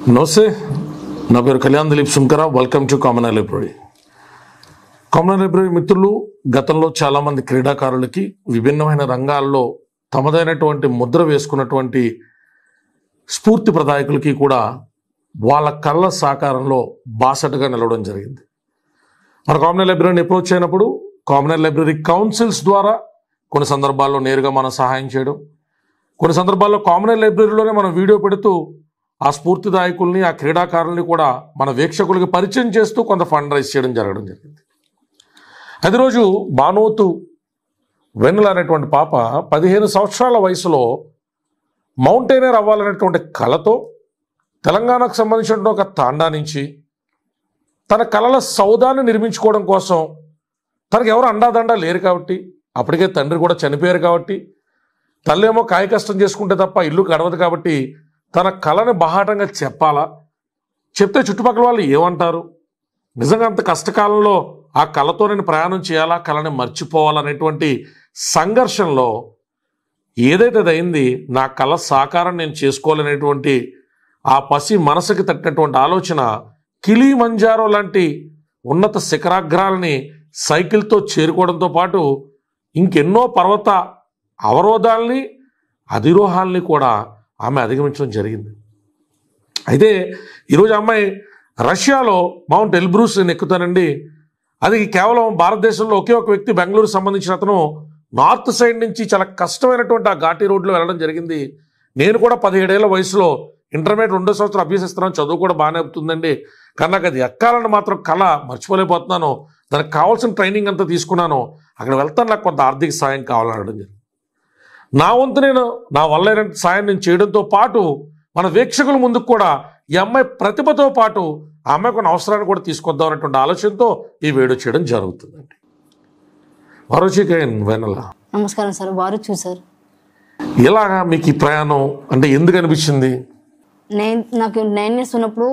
నమస్తే నా పేరు Kalyan Dilip Sunkara. Welcome to common library common library మిత్రులు గతంలో చాలామంది క్రీడాకారులకి విభిన్నమైన రంగాల్లో తమదైనటువంటి ముద్ర వేసుకున్నటువంటి స్ఫూర్తి ప్రదాయకులకి కూడా వాళ్ళ కళ్ళ సాకారంలో బాసటగా నిలవడం జరిగింది. మన కామన్ లైబ్రరీని అప్రోచ్ అయినప్పుడు కామన్ లైబ్రరీ కౌన్సిల్స్ ద్వారా కొన్ని సందర్భాల్లో నేరుగా మనం సహాయం చేయడం కొన్ని సందర్భాల్లో కామన్ లైబ్రరీలోనే మనం వీడియో పెడుతూ ఆ స్ఫూర్తిదాయకుల్ని ఆ క్రీడాకారుల్ని కూడా మన వీక్షకులకి పరిచయం చేస్తూ కొంత ఫండ్ రైజ్ చేయడం జరగడం జరిగింది. అది రోజు బానోతు వెన్నెల అనేటువంటి పాప పదిహేను సంవత్సరాల వయసులో మౌంటైనర్ అవ్వాలనేటువంటి కళతో తెలంగాణకు సంబంధించిన ఒక తాండా నుంచి తన కళల సౌదాన్ని నిర్మించుకోవడం కోసం తనకు ఎవరు అండాదండా లేరు కాబట్టి అప్పటికే తండ్రి కూడా చనిపోయారు కాబట్టి తల్లేమో కాయ కష్టం చేసుకుంటే తప్ప ఇల్లు గడవదు కాబట్టి తన కళని బహాటంగా చెప్పాలా? చెప్తే చుట్టుపక్కల వాళ్ళు ఏమంటారు? నిజంగా అంత కష్టకాలంలో ఆ కళతో నేను ప్రయాణం చేయాలా? కళని మర్చిపోవాలనేటువంటి సంఘర్షణలో ఏదైతే అయింది నా కళ సాకారం నేను చేసుకోవాలనేటువంటి ఆ పసి మనసుకి తట్టినటువంటి ఆలోచన కిలీ మంజారో లాంటి ఉన్నత శిఖరాగ్రాలని సైకిల్తో చేరుకోవడంతో పాటు ఇంకెన్నో పర్వత అవరోధాల్ని అధిరోహాల్ని కూడా ఆమె అధిగమించడం జరిగింది. అయితే ఈరోజు అమ్మాయి రష్యాలో మౌంట్ ఎల్బ్రూస్ నేను ఎక్కుతానండి. అది కేవలం భారతదేశంలో ఒకే ఒక వ్యక్తి బెంగళూరు సంబంధించిన అతను నార్త్ సైడ్ నుంచి చాలా కష్టమైనటువంటి ఆ ఘాటీ రోడ్లో వెళ్ళడం జరిగింది. నేను కూడా పదిహేడేళ్ళ వయసులో ఇంటర్మీడియట్ రెండో సంవత్సరం అభ్యసిస్తున్నాను. చదువు కూడా బాగానే అవుతుందండి. కానీ నాకు అది ఎక్కాలని మాత్రం కళ మర్చిపోలేకపోతున్నాను. దానికి కావాల్సిన ట్రైనింగ్ అంతా తీసుకున్నాను. అక్కడ వెళ్తాను నాకు కొంత ఆర్థిక సాయం కావాలని అడగడం జరిగింది. నా వంతు నేను నా వల్ల సాయం నేను చేయడంతో పాటు మన వీక్షకుల ముందుకు కూడా ఈ అమ్మాయి ప్రతిభతో పాటు ఆ అమ్మాయి కొన్ని అవసరాన్ని కూడా తీసుకొద్దాం అనేటువంటి ఆలోచనతో ఈ వీడియో చేయడం జరుగుతుందండి. వరుచికైన్ వెనల? నమస్కారం సార్ వారు చూసారు ఎలాగా మీకు ఈ ప్రయాణం అంటే ఎందుకు అనిపించింది? నేను నాకు నైన్ ఇయర్స్ ఉన్నప్పుడు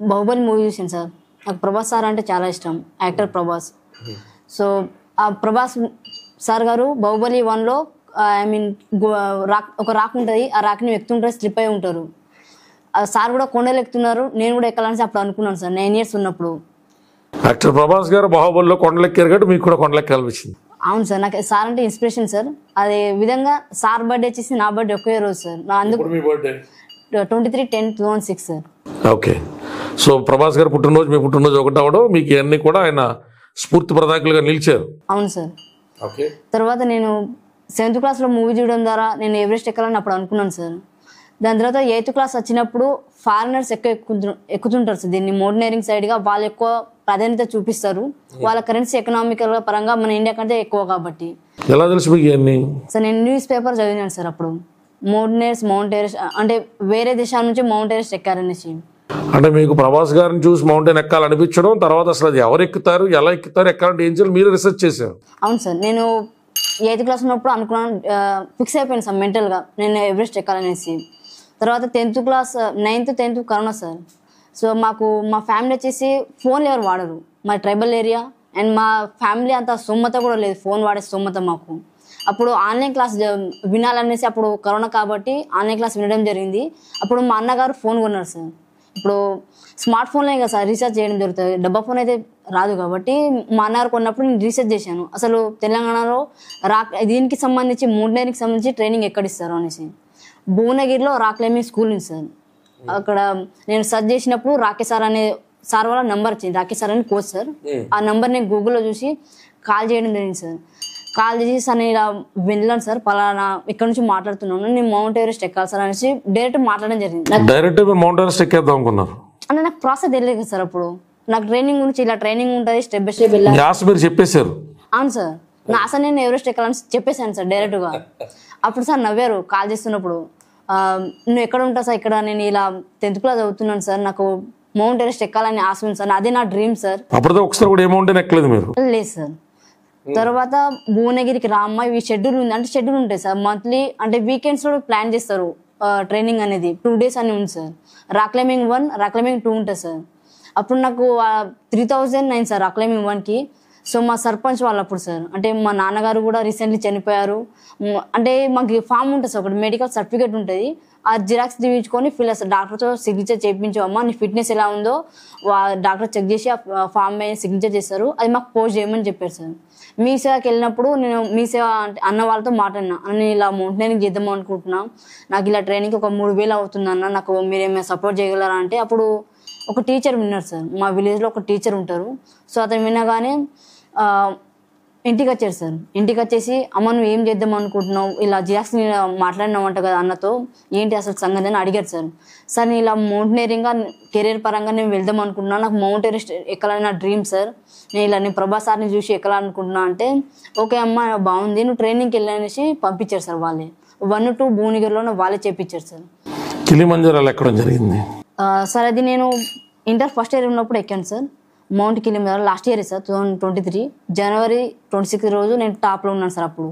బాహుబలి మూవీ చూసాను సార్. నాకు ప్రభాస్ సార్ అంటే చాలా ఇష్టం యాక్టర్ ప్రభాస్. సో ఆ ప్రభాస్ సార్ గారు బాహుబలి వన్లో ఐ మీన్ రాక్ ఒక రాక్ ఉంటుంది ఆ రాక్ని ఎక్కుతుంటారు స్లిప్ అయి ఉంటారు. ఆ సార్ కూడా కొండలు ఎక్కుతున్నారు నేను కూడా ఎక్కాలని అప్పుడు అనుకున్నాను సార్ నైన్ ఇయర్స్ ఉన్నప్పుడు. యాక్టర్ ప్రభాస్ గారు బాహుబలిలో కొండలెక్కారు కాబట్టి మీకు కూడా కొండలెక్కాలనిపించింది అవును సార్ నాకు సార్ అంటే ఇన్స్పిరేషన్ సార్. అదే విధంగా సార్ బర్త్డే వచ్చేసి నా బర్త్డే ఒకే రోజు సార్. నా అందుకు మీ birthday twenty three ten two one six sir. Okay so Prabhas గారు పుట్టినరోజు మీ పుట్టినరోజు ఒకటి అవడం మీకు ఇవన్నీ కూడా ఆయన స్ఫూర్తి ప్రదాకులుగా నిలిచారు. అవును సార్. ఓకే తర్వాత నేను సెవెంత్ క్లాస్లో మూవీ చూడడం ద్వారా నేను ఎవరెస్ట్ ఎక్కాలని అప్పుడు అనుకున్నాను సార్. దాని తర్వాత ఎయిత్ క్లాస్ వచ్చినప్పుడు ఫారినర్స్ ఎక్కువ ఎక్కుతు ఎక్కుతుంటారు సార్. దీన్ని మోడనరింగ్ సైడ్గా వాళ్ళు ఎక్కువ ప్రాధాన్యత చూపిస్తారు. వాళ్ళ కరెన్సీ ఎకనామికల్ పరంగా మన ఇండియా కంటే ఎక్కువ కాబట్టి. ఎలా తెలుసు సార్ నేను న్యూస్ పేపర్ చదివినాను సార్ అప్పుడు. మౌంటైనర్స్ మౌంట్ ఎవరెస్ట్ అంటే వేరే దేశాల నుంచి మౌంట్ ఎవరెస్ట్ ఎక్కారనేసి. అంటే మీకు ప్రభాస్ గారిని చూసి మౌంటైన్ ఎక్కాలనిపించడం తర్వాత అసలు అది ఎవరు ఎక్కుతారు ఎలా ఎక్కుతారు ఎక్కాలంటే ఏం చేయాలి? మీరు రీసెర్చ్ చేశారు. అవును సార్ నేను ఎయిత్ క్లాస్ ఉన్నప్పుడు అనుకున్నాను ఫిక్స్ అయిపోయాను సార్ మెంటల్గా నేను ఎవరెస్ట్ ఎక్కాలనేసి. తర్వాత tenth class ninth tenth corona sir. So మాకు మా ఫ్యామిలీ వచ్చేసి ఫోన్లు ఎవరు వాడరు. మా ట్రైబల్ ఏరియా అండ్ మా ఫ్యామిలీ అంత సొమ్మత కూడా లేదు. ఫోన్ వాడే సొమ్మత మాకు. అప్పుడు ఆన్లైన్ క్లాస్ వినాలనేసి అప్పుడు కరోనా కాబట్టి ఆన్లైన్ క్లాస్ వినడం జరిగింది. అప్పుడు మా అన్నగారు ఫోన్ కొన్నారు సార్. ఇప్పుడు స్మార్ట్ ఫోన్లే కదా సార్ రీఛార్జ్ చేయడం జరుగుతుంది డబ్బా ఫోన్ అయితే రాదు కాబట్టి మా అన్నగారు కొన్నప్పుడు నేను రీసెర్చ్ చేశాను. అసలు తెలంగాణలో రా దీనికి సంబంధించి మౌంటైనరింగ్కి సంబంధించి ట్రైనింగ్ ఎక్కడ ఇస్తారు అనేసి. భువనగిరిలో రాక్ క్లైంబింగ్ స్కూల్ ఉంది సార్. అక్కడ నేను సెర్చ్ చేసినప్పుడు రాకేష్ సార్ అనే సార్ వాళ్ళ నంబర్ వచ్చింది. రాకేష్ సార్ అని కోచ్ సార్. ఆ నంబర్ నేను గూగుల్లో చూసి కాల్ చేయడం జరిగింది సార్. కాల్ చేసి సార్ నేను ఇలా వెళ్ళాను సార్ పలానా ఇక్కడ నుంచి మాట్లాడుతున్నాను నేను మౌంట్ ఎవరెస్ట్ ఎక్కాలి సార్ అనేసి డైరెక్ట్ మాట్లాడడం జరిగింది. డైరెక్ట్ మౌంట్ ఎవరెస్ట్ ఎక్కేద్దాం అనుకున్నారు. అంటే నాకు ప్రాసెస్ తెలియదు సార్ అప్పుడు. నాకు ట్రైనింగ్ గురించి ఇలా ట్రైనింగ్ ఉంటుంది స్టెప్ బై స్టెప్ వెళ్ళాలి. మీరు చెప్పేశారు. అవును సార్. నా అసలు నేను ఎవరెస్ట్ ఎక్కాలని చెప్పేశాను సార్ డైరెక్ట్గా అప్పుడు సార్ నవ్వారు కాల్ చేస్తున్నప్పుడు. నువ్వు ఎక్కడ ఉంటావు సార్? ఇక్కడ నేను ఇలా టెన్త్ క్లాస్ చదువుతున్నాను సార్. నాకు మౌంట్ ఎవరెస్ట్ ఎక్కాలని ఆశ ఉంది సార్. అదే నా డ్రీమ్ సార్. అప్పటితో ఒకసారి కూడా ఏ మౌంటైన్ ఎక్కలేదు మీరు? లేదు సార్. Hmm. తర్వాత భువనగిరికి రామ్మ ఇవి షెడ్యూల్ ఉంది. అంటే షెడ్యూల్ ఉంటాయి సార్. మంత్లీ అంటే వీకెండ్స్లో ప్లాన్ చేస్తారు. ట్రైనింగ్ అనేది. టూ డేస్ అని ఉంది sir. Rock climbing one rock climbing two ఉంటుంది సార్. అప్పుడు నాకు three thousand nine sir rock climbing వన్కి సో మా సర్పంచ్ వాళ్ళు అప్పుడు సార్. అంటే మా నాన్నగారు కూడా రీసెంట్లీ చనిపోయారు. అంటే మాకు ఫామ్ ఉంటుంది సార్. ఒకటి మెడికల్ సర్టిఫికేట్ ఉంటుంది. ఆ జిరాక్స్ తీయించుకొని ఫిల్ చేస్తారు డాక్టర్తో సిగ్నేచర్ చేయించు నీ ఫిట్నెస్ ఎలా ఉందో వా డాక్టర్ చెక్ చేసి ఆ ఫామ్ మీద సిగ్నేచర్ చేస్తారు. అది మాకు పోస్ట్ చేయమని చెప్పారు సార్. మీ సేవకి వెళ్ళినప్పుడు నేను మీ సేవ అంటే అన్న వాళ్ళతో మాట్లాడినా. నేను ఇలా మౌంటైనింగ్ చేద్దాం అనుకుంటున్నా. నాకు ఇలా ట్రైనింగ్ ఒక మూడు వేలు అవుతుంది అన్న నాకు మీరు ఏమైనా సపోర్ట్ చేయగలరా అంటే అప్పుడు ఒక టీచర్ విన్నారు సార్. మా విలేజ్లో ఒక టీచర్ ఉంటారు. సో అతను వినగానే ఇంటికి వచ్చారు సార్. ఇంటికి వచ్చేసి అమ్మ నువ్వు ఏం చేద్దాం అనుకుంటున్నావు? ఇలా జిరాక్స్ మాట్లాడినావంట కదా అన్నతో ఏంటి అసలు సంగతి అని అడిగారు సార్. సార్ నేను ఇలా మౌంటైనరింగ్గా కెరీర్ పరంగా నేను వెళ్దాం అనుకుంటున్నా. నాకు మౌంట్ ఎక్కాలని నా డ్రీమ్ సార్. నేను ఇలా నేను ప్రభా సార్ని చూసి ఎక్కాలనుకుంటున్నా అంటే ఓకే అమ్మ బాగుంది. నువ్వు ట్రైనింగ్కి వెళ్ళనేసి పంపించారు సార్ వాళ్ళే. వన్ టూ భువనగిరిలోనే వాళ్ళే చేపించారు సార్. కిలిమంజరాలు ఎక్కడం జరిగింది? సార్ అది నేను ఇంటర్ ఫస్ట్ ఇయర్ ఉన్నప్పుడు ఎక్కాను sir. Mount కిలిమియర్ last year sir two thousand twenty three జనవరి ట్వంటీ సిక్స్త్ రోజు నేను టాప్లో ఉన్నాను సార్ అప్పుడు.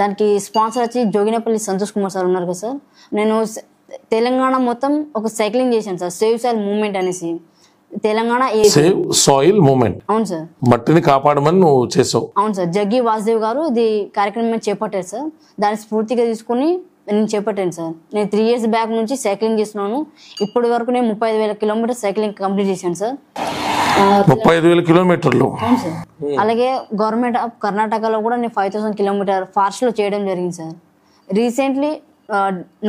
దానికి స్పాన్సర్ వచ్చి జోగినపల్లి సంతోష్ కుమార్ సార్ ఉన్నారు కదా సార్ నేను తెలంగాణ మొత్తం ఒక సైక్లింగ్ చేశాను సార్ సేవ్ సైల్ మూవ్మెంట్ అనేసి. తెలంగాణ సేవ్ సాయిల్ మూమెంట్ అవును సార్ మట్టిని కాపాడమని నువ్వు చేసావు. అవును సార్ జగ్గి వాసుదేవ్ గారు ఇది కార్యక్రమం చేపట్టారు సార్ దాన్ని స్ఫూర్తిగా తీసుకుని నేను చేపట్టాను సార్ నేను త్రీ ఇయర్స్ బ్యాక్ నుంచి సైక్లింగ్ చేస్తున్నాను. ఇప్పటి వరకు నేను ముప్పై ఐదు వేల కిలోమీటర్ సైక్లింగ్ కంప్లీట్ చేశాను సార్ ముప్పై ఐదు వేల కిలోమీటర్లు. సార్. అలాగే గవర్నమెంట్ ఆఫ్ కర్ణాటకలో కూడా నేను ఫైవ్ థౌసండ్ కిలోమీటర్ ఫాస్ట్లో చేయడం జరిగింది sir. Recently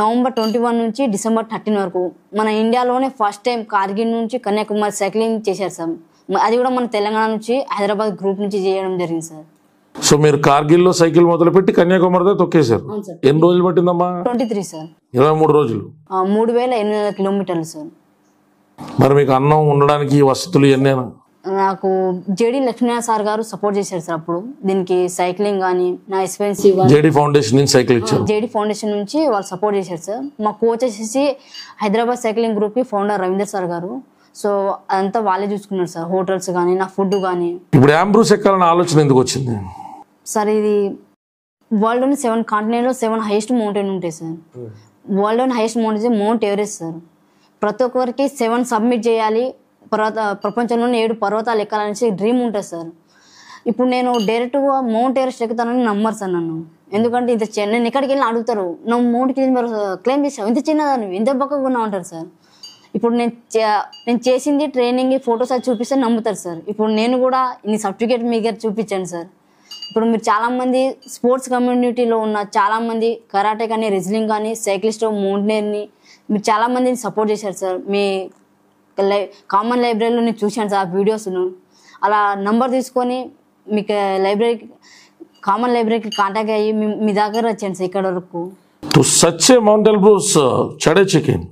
November twenty one నుంచి డిసెంబర్ థర్టీన్ వరకు మన ఇండియాలోనే ఫస్ట్ టైం కార్గిల్ నుంచి కన్యాకుమారి సైక్లింగ్ చేశారు సార్. అది కూడా మన తెలంగాణ నుంచి హైదరాబాద్ గ్రూప్ నుంచి చేయడం జరిగింది సార్. సో మీరు కార్గిల్లో సైకిల్ మొదలుపెట్టి కన్యాకుమారి దాకా తొక్కేశారు ఎన్ని రోజులు పట్టిందమ్మా? Twenty three sir. ఇరవై మూడు రోజులు. మూడు వేల ఎనిమిది వందల కిలోమీటర్లు సార్. మరి మీకు అన్నం ఉండడానికి వసతులు ఇవన్నీ నాకు జేడి లక్ష్మీనారాయణ సార్ గారు సపోర్ట్ చేశారు సార్ అప్పుడు. దీనికి సైక్లింగ్ కానీ నా ఎక్స్పెన్సివ్ జేడి ఫౌండేషన్ నుంచి సైకిల్ ఇచ్చారు. జేడి ఫౌండేషన్ నుంచి వాళ్ళు సపోర్ట్ చేశారు సార్. మా కోచ్ వచ్చేసి హైదరాబాద్ సైక్లింగ్ గ్రూప్కి ఫౌండర్ రవీందర్ సార్ గారు. సో అదంతా వాళ్ళే చూసుకున్నారు సార్. హోటల్స్ కానీ నా ఫుడ్ కానీ ఇప్పుడు యాంబ్రూస్ ఎక్కాలన్న ఆలోచన ఎందుకు వచ్చింది? సార్ ఇది వరల్డ్లోని సెవెన్ కాంటినెంట్లో సెవెన్ హైయెస్ట్ మౌంటైన్ ఉంటాయి sir. వరల్డ్లోని highest mountain Mount Everest sir. ప్రతి ఒక్కరికి సెవెన్ సబ్మిట్ చేయాలి. పర్వత ప్రపంచంలోనే ఏడు పర్వతాలు ఎక్కాలనేసి డ్రీమ్ ఉంటుంది సార్. ఇప్పుడు నేను డైరెక్ట్గా మౌంట్ ఎవరెస్ట్ ఎక్కుతానని నమ్మరు సార్ నన్ను. ఎందుకంటే ఇంత చిన్న నేను ఎక్కడికి వెళ్ళి అడుగుతారు నువ్వు మౌంట్ క్లైమ్ క్లెయిమ్ చేసావు? ఇంత చిన్నదాన్ని ఇంత బక్కగా ఉన్నావు సార్. ఇప్పుడు నేను చే- నేను చేసింది ట్రైనింగ్ ఫొటోస్ అది చూపిస్తే నమ్ముతారు సార్. ఇప్పుడు నేను కూడా ఇన్ని సర్టిఫికేట్ మీ దగ్గర చూపించాను సార్. ఇప్పుడు మీరు చాలామంది స్పోర్ట్స్ కమ్యూనిటీలో ఉన్న చాలామంది కరాటే కానీ రెజ్లింగ్ కానీ సైక్లిస్ట్ మౌంటైనర్ని మీరు చాలా మందిని సపోర్ట్ చేశారు సార్ మీ లై కామన్ లైబ్రరీలో నేను చూశాను సార్ ఆ వీడియోస్ను అలా నంబర్ తీసుకొని మీకు లైబ్రరీకి కామన్ లైబ్రరీకి కాంటాక్ట్ అయ్యి మీ దగ్గర వచ్చాను సార్ ఇక్కడ వరకు. సచ్చే చడే చికెన్.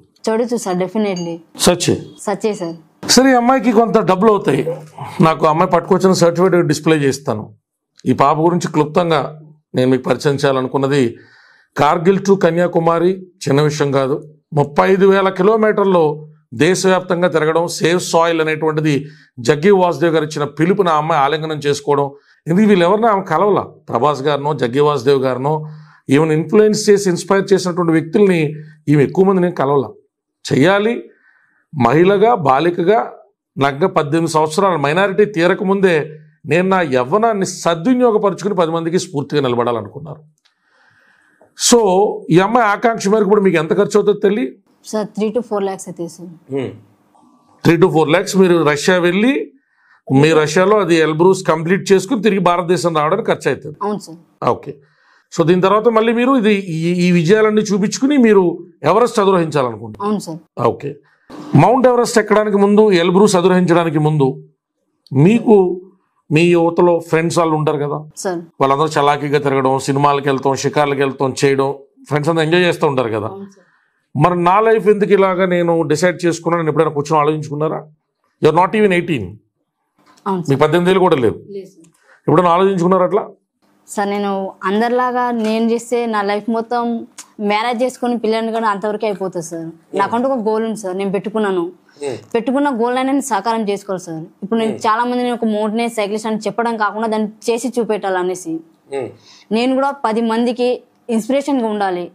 సార్ డెఫినెట్లీ సచ్చే. సచ్చే సార్ సరే అమ్మాయికి కొంత డబ్బులు అవుతాయి. నాకు అమ్మాయి పట్టుకొచ్చిన సర్టిఫికేట్ డిస్ప్లే చేస్తాను. ఈ పాప గురించి క్లుప్తంగా నేను మీకు పరిచయం చేయాలనుకున్నది కార్గిల్ టు కన్యాకుమారి చిన్న విషయం కాదు. ముప్పై ఐదు వేల కిలోమీటర్లు దేశవ్యాప్తంగా తిరగడం సేఫ్ సాయిల్ అనేటువంటిది జగ్గి వాసుదేవ్ గారు ఇచ్చిన పిలుపుని ఆమె అమ్మాయి ఆలింగనం చేసుకోవడం. ఇది వీళ్ళు ఆమె కలవల. ప్రభాస్ గారినో జగ్గి వాసుదేవ్ గారినో ఈమెను ఇన్ఫ్లుయెన్స్ చేసి ఇన్స్పైర్ చేసినటువంటి వ్యక్తుల్ని ఈమె ఎక్కువ మంది నేను కలవల. చెయ్యాలి. మహిళగా బాలికగా నగ్గ పద్దెనిమిది సంవత్సరాల మైనారిటీ తీరకముందే నేను నా యవ్వనాన్ని సద్వినియోగపరుచుకుని పది మందికి స్ఫూర్తిగా నిలబడాలనుకున్నారు. సో ఈ అమ్మాయి ఆకాంక్ష మేరకు ఇప్పుడు మీకు ఎంత ఖర్చు అవుతుందో తెలియ sir three to four lakhs అయితే sir. Three to four lakhs మీరు రష్యా వెళ్ళి మీ రష్యాలో అది ఎల్బ్రూస్ కంప్లీట్ చేసుకుని తిరిగి భారతదేశం రావడానికి ఖర్చు అవుతుంది అవును సార్. ఓకే సో దీని తర్వాత మళ్ళీ మీరు ఇది ఈ- ఈ విజయాలన్నీ చూపించుకుని మీరు ఎవరెస్ట్ అధిరోహించాలనుకుంటున్నారు? అవును సార్. ఓకే మౌంట్ ఎవరెస్ట్ ఎక్కడానికి ముందు ఎల్బ్రూస్ అధిరోహించడానికి ముందు మీకు మీ యువతలో ఫ్రెండ్స్ వాళ్ళు ఉంటారు కదా? వాళ్ళందరూ చలాకీగా తిరగడం సినిమాలకు వెళ్తాం షికార్లకు వెళ్తాం చేయడం ఫ్రెండ్స్ అంతా ఎంజాయ్ చేస్తూ ఉంటారు కదా? మరి నా లైఫ్ ఎందుకు ఇలాగా నేను డిసైడ్ చేసుకున్నాను? నేను ఎప్పుడైనా కూర్చొని ఆలోచించుకున్నారా? యూఆర్ నాట్ ఈవెన్ ఎయిటీన్ మీకు పద్దెనిమిది ఏళ్ళు కూడా లేవు. ఎప్పుడైనా ఆలోచించుకున్నారు అట్లా? సార్ నేను అందరిలాగా నేను చేస్తే నా లైఫ్ మొత్తం మ్యారేజ్ చేసుకొని పిల్లల్ని కూడా అంతవరకు అయిపోతుంది సార్ నాకంటూ ఒక గోల్ ఉంది సార్ నేను పెట్టుకున్నాను. పెట్టుకున్న గోల్ నేను సాకారం చేసుకోవాలి సార్ ఇప్పుడు నేను చాలా మంది నేను ఒక మోటనే సైక్లిస్ట్ అని చెప్పడం కాకుండా దాన్ని చేసి చూపెట్టాలి అనేసి. నేను కూడా పది మందికి ఇన్స్పిరేషన్గా ఉండాలి.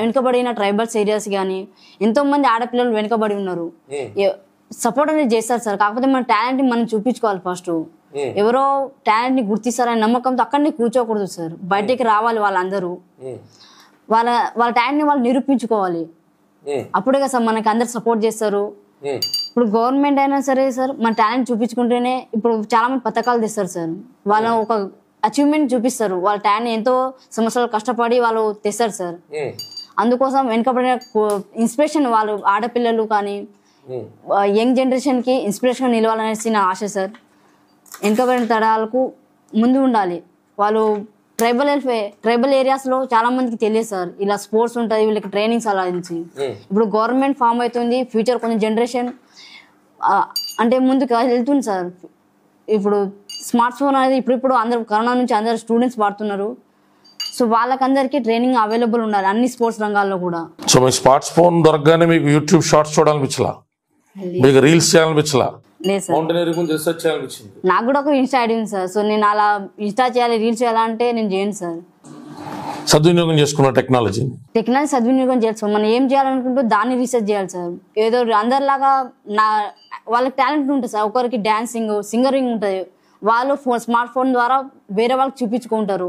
వెనుకబడిన ట్రైబల్స్ ఏరియాస్ కానీ ఎంతో మంది ఆడపిల్లలు వెనుకబడి ఉన్నారు. సపోర్ట్ అనేది చేస్తారు సార్. కాకపోతే మన టాలెంట్ మనం చూపించుకోవాలి ఫస్ట్ ఎవరో టాలెంట్ని గుర్తిస్తారనే నమ్మకంతో అక్కడనే కూర్చోకూడదు సార్. బయటికి రావాలి వాళ్ళందరూ. వాళ్ళ వాళ్ళ టాలెంట్ని వాళ్ళు నిరూపించుకోవాలి. అప్పుడే కదా సార్ మనకి అందరు సపోర్ట్ చేస్తారు. ఇప్పుడు గవర్నమెంట్ అయినా సరే సార్ మన టాలెంట్ చూపించుకుంటేనే ఇప్పుడు చాలా మంది పథకాలు తెస్తారు సార్. వాళ్ళ ఒక అచీవ్మెంట్ చూపిస్తారు. వాళ్ళ టాలెంట్ ఎంతో సంవత్సరాలు కష్టపడి వాళ్ళు తెస్తారు సార్. అందుకోసం వెనుకబడిన ఇన్స్పిరేషన్ వాళ్ళు ఆడపిల్లలు కానీ. యంగ్ జనరేషన్కి ఇన్స్పిరేషన్ నిలవాలనేసి నా ఆశ సార్. వెనుకబడిన తరాలకు ముందు ఉండాలి. వాళ్ళు ట్రైబల్ ట్రైబల్ ఏరియాస్లో చాలా మందికి తెలియదు సార్. ఇలా స్పోర్ట్స్ ఉంటుంది వీళ్ళకి ట్రైనింగ్స్ అలా నుంచి. ఉమ్. ఇప్పుడు గవర్నమెంట్ ఫామ్ అవుతుంది ఫ్యూచర్ కొంచెం జనరేషన్ అంటే ముందుకు వెళ్తుంది సార్. ఇప్పుడు స్మార్ట్ ఫోన్ అనేది ఇప్పుడు ఇప్పుడు అందరు కరోనా నుంచి అందరు స్టూడెంట్స్ వాడుతున్నారు. సో వాళ్ళకందరికీ ట్రైనింగ్ అవైలబుల్ ఉండాలి అన్ని స్పోర్ట్స్ రంగాల్లో కూడా. సో మీ స్మార్ట్ ఫోన్ దొరకగానే మీకు యూట్యూబ్ షార్ట్స్ చూడాలనిపించలా? మీకు రీల్స్ చేయాలనిపించలా? లేదు సార్. మౌంటైనరింగ్ గురించి రీసెర్చ్ చేయాలనిపించింది. నాకు కూడా ఒక ఇన్స్టా ఐడి ఉంది సార్. సో నేను అలా ఇన్స్టా చేయాలి రీల్స్ చేయాలంటే నేను చేయను సార్. సద్వినియోగం చేసుకున్న టెక్నాలజీని. టెక్నాలజీ సద్వినియోగం చేయాలి సార్. మనం ఏం చేయాలనుకుంటూ దాన్ని రీసెర్చ్ చేయాలి సార్. ఏదో అందరిలాగా నా వాళ్ళకి టాలెంట్ ఉంటుంది సార్. ఒకరికి డాన్సింగ్ సింగరింగ్ ఉంటుంది. వాళ్ళు ఫోన్ స్మార్ట్ ఫోన్ ద్వారా వేరే వాళ్ళకి చూపించుకుంటారు.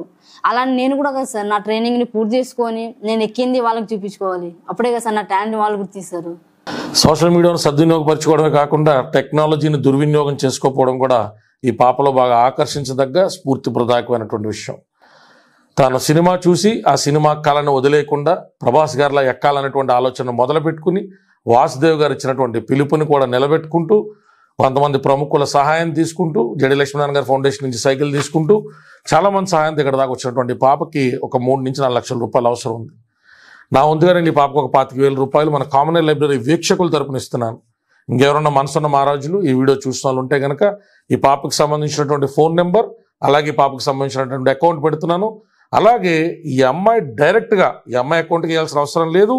అలా నేను కూడా కదా సార్ నా ట్రైనింగ్ని పూర్తి చేసుకొని నేను ఎక్కింది వాళ్ళకి చూపించుకోవాలి. అప్పుడే కదా సార్ నా టాలెంట్ వాళ్ళు గుర్తిస్తారు. సోషల్ మీడియాను సద్వినియోగపరచుకోవడమే కాకుండా టెక్నాలజీని దుర్వినియోగం చేసుకోకపోవడం కూడా ఈ పాపలో బాగా ఆకర్షించదగ్గ స్ఫూర్తిప్రదాయకమైనటువంటి విషయం. తాను సినిమా చూసి ఆ సినిమా కళను వదిలేయకుండా ప్రభాస్ గారిలా ఎక్కాలనేటువంటి ఆలోచన మొదలుపెట్టుకుని వాసుదేవ్ గారు ఇచ్చినటువంటి పిలుపుని కూడా నిలబెట్టుకుంటూ కొంతమంది ప్రముఖుల సహాయం తీసుకుంటూ జడి లక్ష్మీనారాయణ గారి ఫౌండేషన్ నుంచి సైకిల్ తీసుకుంటూ చాలామంది సహాయంతో సహాయం ఇక్కడ దాకా వచ్చినటువంటి పాపకి ఒక మూడు నుంచి నాలుగు లక్షల రూపాయలు అవసరం ఉంది. నా వంతుగా నేను ఈ పాపకు ఒక పాతిక వేల రూపాయలు మన కామన్ లైబ్రరీ వీక్షకుల తరపున ఇస్తున్నాను. ఇంకెవరన్నా మనసున్న మహారాజులు ఈ వీడియో చూసిన వాళ్ళు ఉంటే కనుక ఈ పాపకు సంబంధించినటువంటి ఫోన్ నెంబర్ అలాగే ఈ పాపకు సంబంధించినటువంటి అకౌంట్ పెడుతున్నాను. అలాగే ఈ అమ్మాయి డైరెక్ట్గా ఈ అమ్మాయి అకౌంట్కి వేయాల్సిన అవసరం లేదు.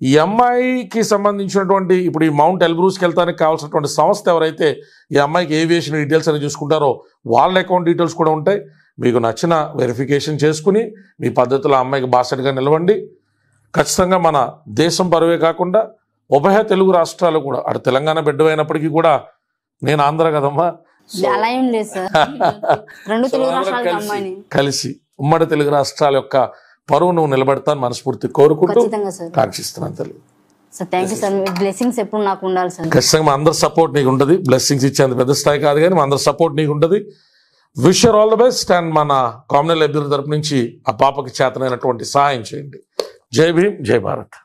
ఈ అమ్మాయికి సంబంధించినటువంటి ఇప్పుడు ఈ మౌంట్ ఎల్బ్రూస్కి వెళ్తానికి కావాల్సినటువంటి సంస్థ ఎవరైతే ఈ అమ్మాయికి ఏవియేషన్ డీటెయిల్స్ అని చూసుకుంటారో వాళ్ళ అకౌంట్ డీటెయిల్స్ కూడా ఉంటాయి. మీకు నచ్చిన వెరిఫికేషన్ చేసుకుని మీ పద్ధతిలో అమ్మాయికి బాసటగా నిలవండి. ఖచ్చితంగా మన దేశం పరువే కాకుండా ఉభయ తెలుగు రాష్ట్రాలు కూడా అటు తెలంగాణ బిడ్డ అయినప్పటికీ కూడా నేను ఆంధ్ర కదమ్మా. కలిసి ఉమ్మడి తెలుగు రాష్ట్రాల యొక్క పరువు నువ్వు నిలబెడతాను మనస్ఫూర్తి కోరుకుంటూ కాంక్షిస్తున్నాను తల్లి. Sir thank you sir. Me blessings ఎప్పుడు నాకు ఉండాలి సార్. ఖచ్చితంగా మా అందరి సపోర్ట్ నీకు ఉంటుంది. బ్లెస్సింగ్స్ ఇచ్చేంత పెద్ద స్థాయి కాదు కానీ మా అందరి సపోర్ట్ నీకు ఉంటుంది. Wish all the best and మన కామన్ లైబ్రరీ తరపు నుంచి ఆ పాపకి చేతనైనటువంటి సహాయం చేయండి. జై భీమ్ జై భారత్